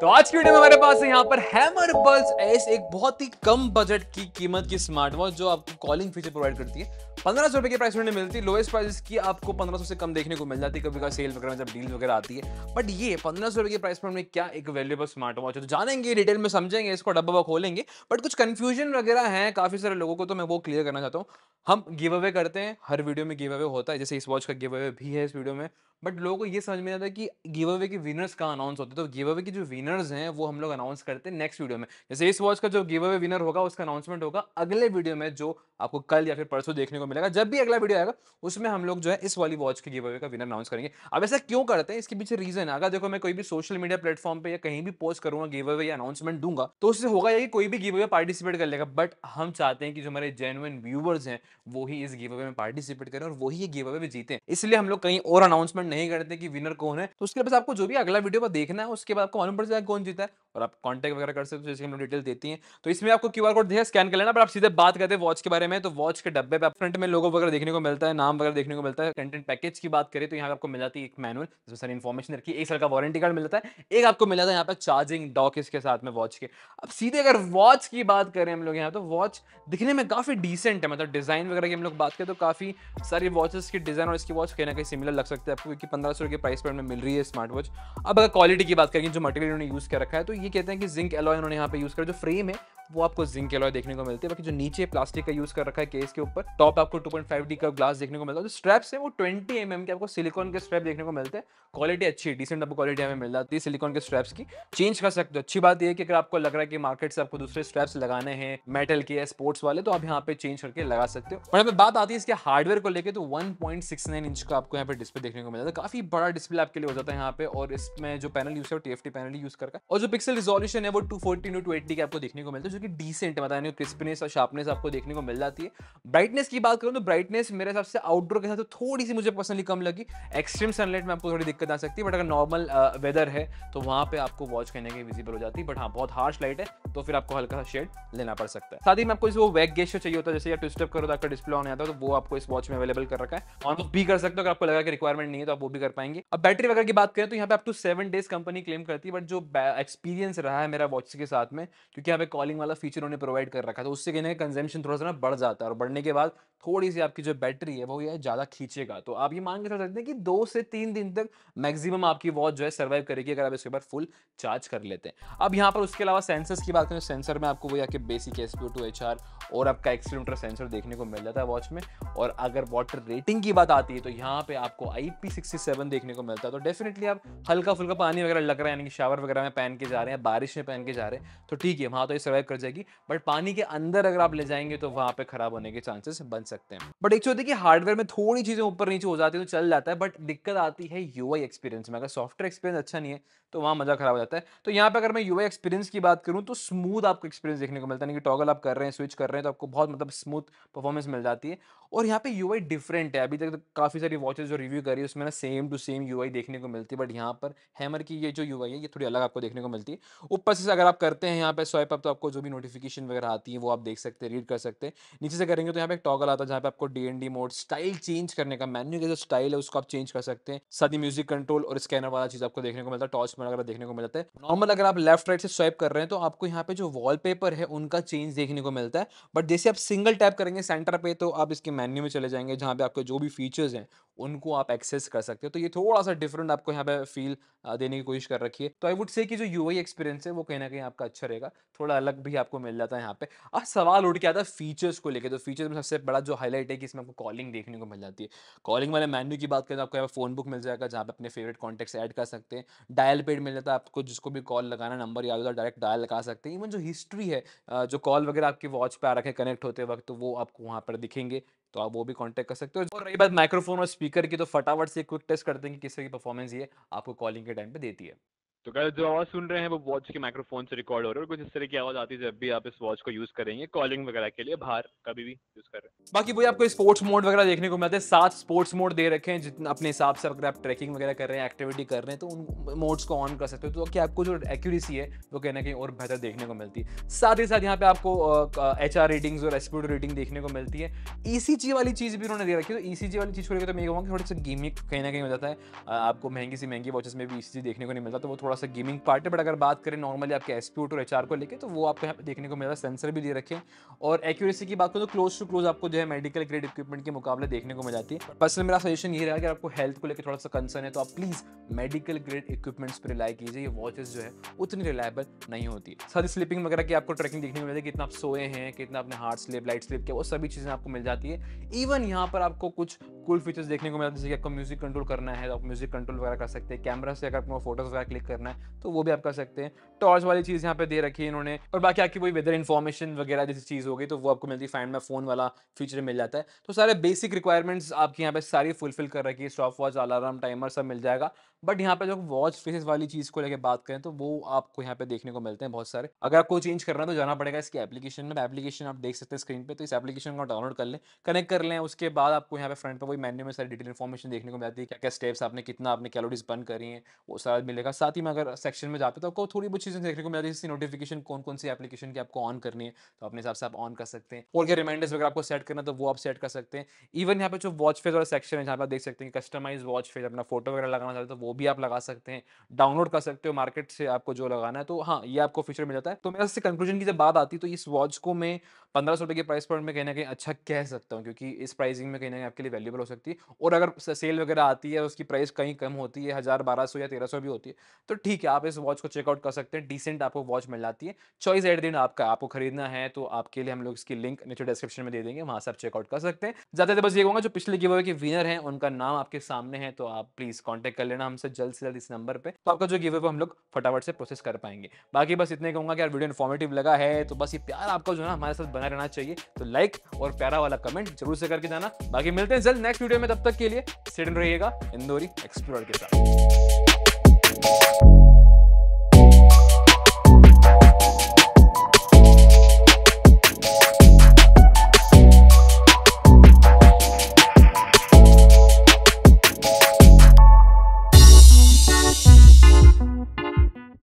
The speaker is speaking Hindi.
तो आज की वीडियो में हमारे पास है यहाँ पर हैमर बल्स एस एक बहुत ही कम बजट की कीमत की स्मार्ट वॉच जो आपको कॉलिंग फीचर प्रोवाइड करती है। पंद्रह सौ रुपए की प्राइस में मिलती है। लोएस्ट प्राइस की आपको पंद्रह सौ से कम देखने को मिल जाती है। कभी कभी सेल वगैरह जब डील वगैरह आती है। बट ये पंद्रह सौ रुपए की प्राइस में क्या एक वैल्यूबल स्मार्ट वॉच है? तो जानेंगे डिटेल में समझेंगे, इसको डब्बा खोलेंगे। बट कुछ कंफ्यूजन वगैरह है काफ़ी सारे लोगों को तो मैं वो क्लियर करना चाहता हूँ। हम गिव अवे करते हैं। हर वीडियो में गिव अवे होता है। जैसे इस वॉच का गिव अवे भी है इस वीडियो में। बट लोगों को ये समझ में आता है कि गिव अवे के विनर्स कहाँ अनाउंस होते हैं। तो गिव अवे के जो विनर्स हैं, वो हम लोग अनाउंस करते हैं नेक्स्ट वीडियो में। जैसे इस वॉच का जो गिव अवे विनर होगा, उसका अनाउंसमेंट होगा अगले वीडियो में जो आपको कल या फिर परसों देखने को मिलेगा। जब भी अगला वीडियो आएगा, उसमें हम लोग जो है इस वाली वॉच के गिव अवे का विनर अनाउंस करेंगे। अब ऐसा क्यों करते हैं? इसके पीछे रीजन अगर देखो मैं कोई भी सोशल मीडिया प्लेटफॉर्म पे या कहीं भी पोस्ट करूँगा गिव अवे या अनाउंसमेंट दूँगा तो उससे होगा ये कि कोई भी गिव अवे पार्टिसिपेट कर लेगा। बट हम चाहते हैं कि जो हमारे जेनुअन व्यूवर्स हैं, वो ही इस गिव अवे में पार्टिसिपेट करें और वही ये गिव अवे में जीते। इसलिए हम लोग कहीं और अनाउंसमेंट नहीं करते कि विनर कौन है। तो उसके बस आपको जो भी अगला वीडियो पर देखना है, उसके बाद आपको मालूम पड़ जाएगा कौन जीता है और आप कॉन्टैक्ट वगैरह कर सकते हो, जैसे हम लोग डिटेल देती हैं। तो इसमें आपको क्यूआर कोड दिया स्कैन कर लेना, पर आप सीधे बात करते हैं वॉच के बारे में तो वॉच के डब्बे पे फ्रंट में लोगो वगैरह देखने को मिलता है, नाम वगैरह देखने को मिलता है कंटेंट पैकेज की बात करें तो यहाँ आपको मिल जाती है एक मैनुअल जिसमें सारी इन्फॉर्मेशन रखी एक साल का वारंटी कार्ड मिलता है, एक आपको मिला था यहाँ पे चार्जिंग डॉक इसके साथ में वॉच के। अब सीधे अगर वॉच की बात करें हम लोग यहाँ तो वॉच दिखने में काफ़ी डिसेंट है मतलब डिज़ाइन वगैरह की हम लोग बात करें तो काफ़ी सारी वॉचेस की डिज़ाइन और इसकी वॉच कहीं ना कहीं सिमिलर लग सकते हैं आपको, क्योंकि पंद्रह सौ के प्राइस पॉइंट में मिल रही है स्मार्ट वॉच अब अगर क्वालिटी की बात करें जो मटेरियल उन्होंने यूज़ कर रखा है तो ये कहते हैं कि जिंक एलॉय उन्होंने यहाँ पे यूज़ कर, जो फ्रेम है वो आपको जिंक एलॉय देखने को मिलती है। बाकी जो नीचे प्लास्टिक का यूज़ कर रखा है केस के ऊपर टॉप आपको 2.5 डी का ग्लास देखने को मिलता है। जो स्ट्रैप्स है वो 20 एम mm के आपको सिलिकॉन के स्ट्रैप देखने को मिलते हैं। क्वालिटी अच्छी डिसेंट आपको क्वालिटी हमें मिल जाती है सिलिकॉन के स्ट्रैप्स की। चेंज कर सकते हो। अच्छी बात यह कि अगर आपको लग रहा है कि मार्केट से आपको दूसरे स्ट्रैप्स लगाने हैं मेटल के या स्पोर्ट्स वाले तो आप यहाँ पे चेंज करके लगा सकते हो। और बात आती है इसके हार्डवेयर को लेकर तो 1.69 इंच का आपको यहाँ पे डिस्प्ले देखने को मिलता है। काफ़ी बड़ा डिस्प्ले आपके लिए हो जाता है यहाँ पे, और इसमें जो पैनल यूज़ है टीएफटी पैनल यूज़ करके। और जो पिक्सल रिजोल्यूशन है वो टू फोर्टी टू एट्टी के आपको देखने को मिलता है जो कि डिसेंट है मतलब क्रिस्पनेस और शार्पनेस आपको देखने को मिल जाती है। ब्राइटनेस की बात करूँ तो ब्राइटनेस मेरे हिसाब से आउटडोर के साथ तो थोड़ी सी मुझे पर्सनली कम लगी। एक्सट्रीम सनलाइट में आपको थोड़ी दिक्कत आ सकती है बट अगर नॉर्मल वेदर है तो वहाँ पे आपको वॉच कहने की विजिबल हो जाती है। बट हाँ बहुत हार्श लाइट है तो फिर आपको हल्का सा शेड लेना पड़ सकता है। साथ ही में आपको वो वैक गेस्ट चाहिए होता है, जैसे ट्विस्टअप करो तो आपका डिस्प्ले ऑन आता है तो वो आपको इस वॉच में अवेलेबल कर रखा है। ऑन भी कर सकते हो, अगर आपको लगा कि रिक्वायरमेंट नहीं है तो आप वो भी कर पाएँगे। अब बैटरी वगैरह की बात करें तो यहाँ पे आप two seven days company claim करती है बट जो एक्सपीरियंस रहा है मेरा वॉच के साथ में, क्योंकि यहाँ पे कॉलिंग वाला फीचर उन्हें प्रोवाइड कर रखा था उससे कहने का कंजम्पशन थोड़ा सा ना बढ़ जाता है और बढ़ने के बाद थोड़ी सी आपकी जो बैटरी है, वो ये ज़्यादा खींचेगा। तो आप ये मान के चल सकते हैं कि दो से तीन दिन तक मैक्सिमम आपकी वॉच जो है सर्वाइव करेगी अगर आप इसके ऊपर फुल चार्ज कर लेते हैं। अब यहाँ पर उसके अलावा सेंसर्स की बात करें सेंसर में आपको वो आके बेसिक एस टू और आपका एक्सीमीटर सेंसर देखने को मिल जाता है वॉच में। और अगर वाटर रेटिंग की बात आती है तो यहाँ पे आपको आई पी सिक्सटी सेवन देखने को मिलता है। तो डेफिनेटली आप हल्का फुल्का पानी वगैरह लग रहा है, यानी कि शावर वगैरह में पहन के जा रहे हैं, बारिश में पहन के जा रहे हैं तो ठीक है, वहाँ तो ये सर्वाइव कर जाएगी। बट पानी के अंदर अगर आप ले जाएँगे तो वहाँ पर खराब होने के चांसेस बन सकते हैं। बट एक चीज़ होती है कि हार्डवेयर में थोड़ी चीज़ें ऊपर नीचे हो जाती है तो चल जाता है बट दिक्कत आती है यूआई एक्सपीरियंस में। अगर सॉफ्टवेयर एक्सपीरियंस अच्छा नहीं है तो वहाँ मज़ा खराब हो जाता है। तो यहाँ पर अगर मैं यूआई एक्सपीरियंस की बात करूँ तो स्मूथ आपको एक्सपीरियंस देखने को मिलता है। कि टॉगल आप कर रहे हैं स्विच कर रहे हैं तो आपको बहुत मतलब स्मूथ परफॉर्मेंस मिल जाती है। और यहाँ पे यू डिफरेंट है। अभी तक तो काफ़ी सारी वॉचेस जो रिव्यू करी है, उसमें ना सेम टू सेम यू देखने को मिलती है। बट यहाँ पर हैमर की ये जो यूआई है, ये थोड़ी अलग आपको देखने को मिलती है। ऊपर से अगर आप करते हैं यहाँ पर स्वाइप अप तो आपको जो भी नोटिफिकेशन वगैरह आती है, वो आप देख सकते हैं रीड कर सकते हैं। नीचे से करेंगे तो यहाँ पे टॉगल आता है, जहाँ पे आपको D N mode style change करने का मेन्यू का जो स्टाइल है, उसको आप चेंज कर सकते हैं। साथ ही म्यूज़िक कंट्रोल और स्कैनर वाला चीज़ आपको देखने को मिलता है टॉर्च में अगर देखने को मिलता है। नॉर्मल अगर आप लेफ़्ट राइट से स्वाइप कर रहे हैं तो आपको यहाँ पे जो वॉलपेपर है, उनका चेंज देखने को मिलता है। बट जैसे आप सिंगल टैप करेंगे सेंटर पे तो आप इसके मेन्यू में चले जाएँगे, जहाँ पे आपके जो भी फीचर्स हैं उनको आप एक्सेस कर सकते हो। तो ये थोड़ा सा डिफरेंट आपको यहाँ पे फील देने की कोशिश कर रखी है। तो आई वुड से कि जो यू एक्सपीरियंस है, वो कहीं ना कहीं आपका अच्छा रहेगा। थोड़ा अलग भी आपको मिल जाता है यहाँ पे। अब सवाल उठ के आता है फीचर्स को लेकर तो फीचर्स में सबसे बड़ा जो हाईलाइट है कि इसमें आपको कॉलिंग देखने को मिल जाती है। कॉलिंग वाले मेन्यू की बात करें तो आपको यहाँ फ़ोन बुक मिल जाएगा, जहाँ पे अपने फेवरेट कॉन्टेक्ट ऐड कर सकते हैं। डायल पेड मिल जाता है आपको, जिसको भी कॉल लगाना नंबर याद होता है डायरेक्ट डायल लगा सकते हैं। इवन जो हिस्ट्री है जो कॉल वगैरह आपकी वॉच पे आ रखे कनेक्ट होते वक्त तो वो आपको वहाँ पर दिखेंगे। तो आप वो भी कॉन्टेक्ट कर सकते हो। और रही बात माइक्रोफोन और स्पीकर की तो फटाफट से क्विक टेस्ट करते हैं कि किस तरह की परफॉर्मेंस ये आपको कॉलिंग के टाइम पर देती है। तो क्या जो आवाज़ सुन रहे हैं वो वॉच के माइक्रोफोन से रिकॉर्ड हो रहा है और कुछ इस तरह की आवाज़ आती है जब भी आप इस वॉच को यूज़ करेंगे कॉलिंग वगैरह के लिए बाहर कभी भी यूज़ कर रहे हैं। बाकी वही आपको स्पोर्ट्स मोड वगैरह देखने को मिलते हैं, सात स्पोर्ट्स मोड दे रखे हैं जितना अपने हिसाब से अगर आप ट्रैकिंग वगैरह कर रहे हैं एक्टिविटी कर रहे हैं तो उन मोड्स को ऑन कर सकते हो। तो कि आपको जो एक्यूरेसी है, वो कहीं ना कहीं और बेहतर देखने को मिलती है। साथ ही साथ यहाँ पे आपको एच आर रेटिंग्स और एसपीडी रेटिंग देखने को मिलती है। ई वाली चीज़ भी उन्होंने दे रखी है। तो ई सी जी वाली चीज़ को लेकर तो मैं कहूँगा थोड़ी सी गेमिंग कहीं ना कहीं हो जाता है। आपको महँगी सी महँगी वॉचेस में भी ई देखने को नहीं मिलता तो वो थोड़ा सा गेमिंग पार्ट है बट अगर बात करें नॉर्मली आपके एस और एच को लेकर तो वो आपको यहाँ पे देखने को मिला सेंसर भी दे रखे और एक्यूरेसी की बात करूँ तो क्लोज टू क्लोज आपको जो है मेडिकल ग्रेड इक्विपमेंट के मुकाबले देखने को मिल जाती है। पर्सनल मेरा सजेशन ये रहा कि आपको हेल्थ को लेकर थोड़ा सा कंसर्न है तो आप प्लीज़ मेडिकल ग्रेड इक्विपमेंट्स पर रिलाई कीजिए। ये वॉचेस जो है, उतनी रिलायबल नहीं होती। साथ स्लीपिंग वगैरह की आपको ट्रैकिंग देखने को मिलती है, कितना आप सोए हैं, कितना आपने हार्ट स्लिप लाइट स्लिप किया, वो सभी चीज़ें आपको मिल जाती है। इवन यहाँ पर आपको कुछ कूल फीचर्स देखने को मिलते हैं, जैसे कि आपको म्यूज़िक कंट्रोल करना है तो आप म्यूज़िक कंट्रोल वगैरह कर सकते हैं। कैमरा से अगर आपको फ़ोटोज़ वगैरह क्लिक करना है तो वो भी आप कर सकते हैं। टॉर्च वाली चीज़ यहाँ पे दे रखी है इन्होंने, और बाकी आपकी कोई वेदर इन्फॉर्मेशन वगैरह जैसी चीज़ होगी तो वो आपको मिलती है फाइंड में फ़ोन वाला फीचर मिल जाता है। तो सारे बेसिक रिक्वायरमेंट्स आपकी यहाँ पे सारी फुलफिल कर रखी है स्टॉप वॉच अलार्म टाइमर सब मिल जाएगा। बट यहाँ पे जो वॉच फेसेस वाली चीज़ को लेकर बात करें तो वो आपको यहाँ पे देखने को मिलते हैं बहुत सारे। अगर आपको चेंज करना है तो जाना पड़ेगा इसकी एप्लीकेशन में। एप्लीकेशन आप देख सकते हैं स्क्रीन पे तो इस एप्लीकेशन को डाउनलोड कर लें, कनेक्ट कर लें। उसके बाद आपको यहाँ पे फ्रंट पर वही मेन्यू में सारी डिटेल इन्फॉर्मेशन देखने को मिलती है क्या क्या स्टेप्स आपने, कितना आपने कैलोरीज बर्न करी हैं, वो सारा मिलेगा। साथ ही में अगर सेक्शन में जाते तो आपको थोड़ी बहुत चीज़ें देखने को मिलती है नोटिफिकेशन कौन कौन सी एप्लीकेशन की आपको ऑन करनी है तो अपने हिसाब से आप ऑन कर सकते हैं। और क्या रिमाइंडर्स वगैरह आपको सेट करना तो वो आप सेट कर सकते हैं। इवन यहाँ पे जो वॉच फ़ेज़ वाला सेक्शन है, जहाँ पर देख सकते हैं कस्टमाइज वॉच फ़ेज़ अपना फ़ोटो वगैरह लगाना चाहते हो तो वो भी आप लगा सकते हैं, डाउनलोड कर सकते हो मार्केट से आपको जो लगाना है तो हाँ ये आपको फीचर मिल जाता है। तो मेरा कंक्लूजन की जब बात आती तो इस वॉच को मैं पंद्रह सौ रुपये के प्राइस पॉइंट में कहीं ना कहीं अच्छा कह सकता हूँ, क्योंकि इस प्राइसिंग में कहीं ना कहीं आपके लिए वैल्यूबल हो सकती है। और अगर सेल वगैरह आती है, उसकी प्राइस कहीं कम होती है, हज़ार, बारह सौ या तेरह सौ भी होती है तो ठीक है, आप इस वॉच को चेकआउट कर सकते हैं डिसेंट आपको वॉच मिल जाती है। चॉइस एट दिन आपका, आपको खरीदना है तो आपके लिए हम लोग इसकी लिंक नीचे डिस्क्रिप्शन में दे देंगे, वहाँ से आप चेकआउट कर सकते हैं। ज़्यादा बस ये कहूँगा, जो पिछले गिव के विनर हैं, उनका नाम आपके सामने है तो आप प्लीज़ कॉन्टैक्ट कर लेना हमसे जल्द से जल्द इस नंबर पर तो आपका जो गिव हम लोग फटाफट से प्रोसेस कर पाएँगे। बाकी बस इतने कहूँगा कि यार वीडियो इन्फॉर्मेटिव लगा है तो बस ये प्यार आपका जो है हमारे साथ बना रहना चाहिए। तो लाइक और प्यारा वाला कमेंट ज़रूर से करके जाना। बाकी मिलते हैं जल्द नेक्स्ट वीडियो में, तब तक के लिए सिडन रहिएगा। इंदौरी एक्सप्लोर के साथ।